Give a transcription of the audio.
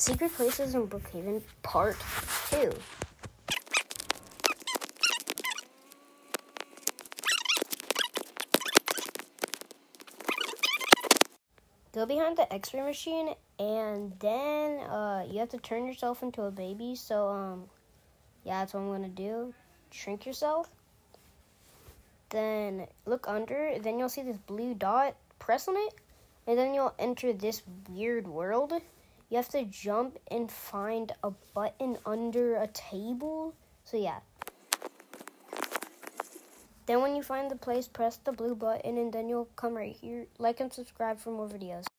Secret Places in Brookhaven Part 2. Go behind the x-ray machine and then uh, you have to turn yourself into a baby. So um yeah, that's what I'm gonna do. Shrink yourself. Then look under, then you'll see this blue dot. Press on it, and then you'll enter this weird world. You have to jump and find a button under a table. So yeah. Then when you find the place, press the blue button and then you'll come right here. Like and subscribe for more videos.